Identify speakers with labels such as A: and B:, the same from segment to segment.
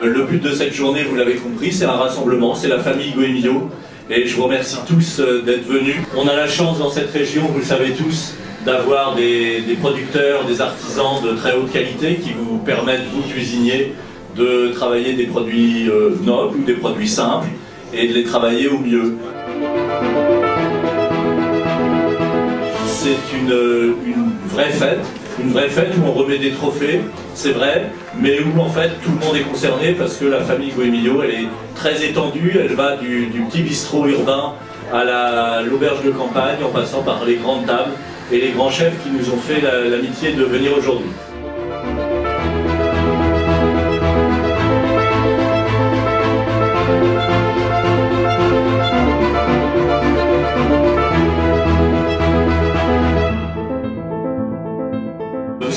A: Le but de cette journée, vous l'avez compris, c'est un rassemblement, c'est la famille Goemio. Et je vous remercie tous euh, d'être venus. On a la chance dans cette région, vous le savez tous, d'avoir des, producteurs, des artisans de très haute qualité qui vous permettent, vous cuisiniers, de travailler des produits euh, nobles ou des produits simples et de les travailler au mieux. C'est une vraie fête, une vraie fête où on remet des trophées, c'est vrai, mais où en fait tout le monde est concerné parce que la famille Goemillo, elle est très étendue, elle va du, petit bistrot urbain à la- l'auberge de campagne en passant par les grandes tables et les grands chefs qui nous ont fait la- l'amitié de venir aujourd'hui.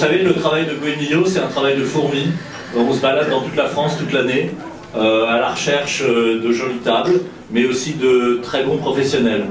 A: Savez, le travail de Goemillo, c'est un travail de fourmi. On se balade dans toute la France toute l'année euh, à la recherche euh, de jolies tables, mais aussi de très bons professionnels.